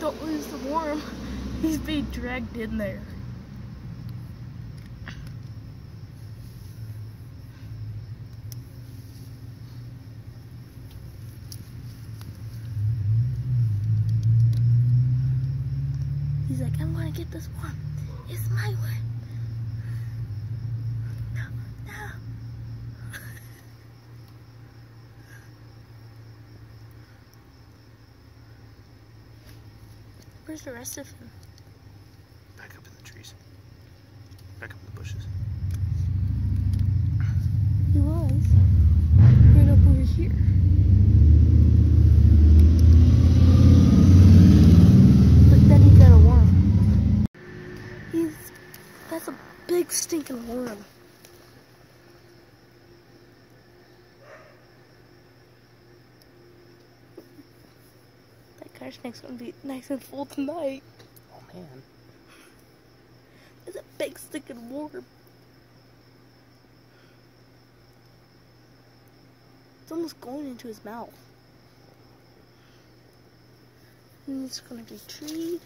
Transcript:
Don't lose the worm. He's being dragged in there. He's like, I'm gonna get this worm. It's my worm. Where's the rest of him? Back up in the trees. Back up in the bushes. He was. Right up over here. But then he got a worm. He's. That's a big stinking worm. Snake's gonna be nice and full tonight. Oh man. It's a big stinking worm. It's almost going into his mouth. And it's gonna be treed.